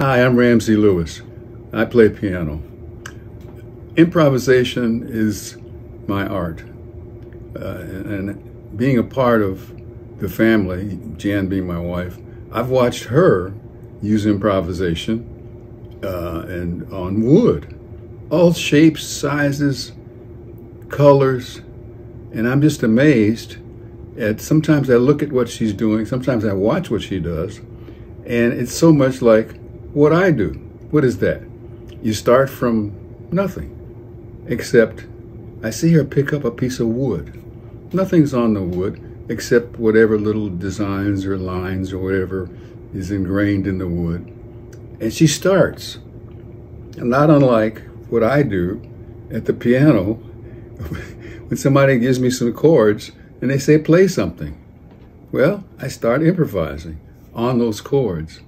Hi, I'm Ramsey Lewis. I play piano. Improvisation is my art. Uh, and being a part of the family, Jan being my wife, I've watched her use improvisation uh, and on wood, all shapes, sizes, colors, and I'm just amazed at sometimes I look at what she's doing, sometimes I watch what she does, and it's so much like what I do. What is that? You start from nothing, except I see her pick up a piece of wood. Nothing's on the wood except whatever little designs or lines or whatever is ingrained in the wood. And she starts. Not unlike what I do at the piano when somebody gives me some chords and they say play something. Well, I start improvising on those chords.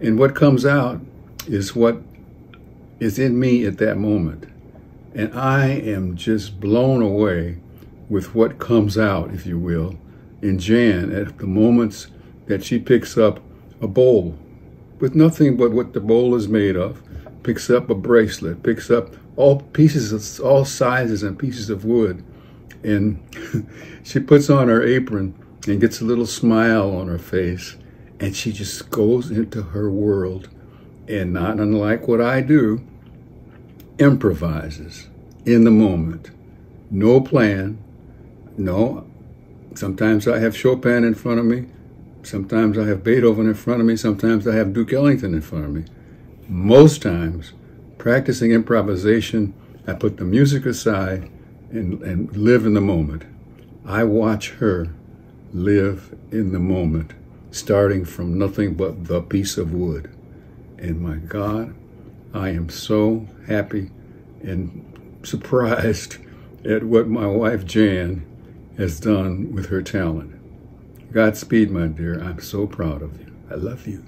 And what comes out is what is in me at that moment. And I am just blown away with what comes out, if you will, in Jan at the moments that she picks up a bowl with nothing but what the bowl is made of, picks up a bracelet, picks up all pieces of all sizes and pieces of wood. And she puts on her apron and gets a little smile on her face and she just goes into her world and not unlike what I do, improvises in the moment. No plan. No. Sometimes I have Chopin in front of me. Sometimes I have Beethoven in front of me. Sometimes I have Duke Ellington in front of me. Most times, practicing improvisation, I put the music aside and, and live in the moment. I watch her live in the moment starting from nothing but the piece of wood. And my God, I am so happy and surprised at what my wife Jan has done with her talent. Godspeed, my dear. I'm so proud of you. I love you.